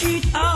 say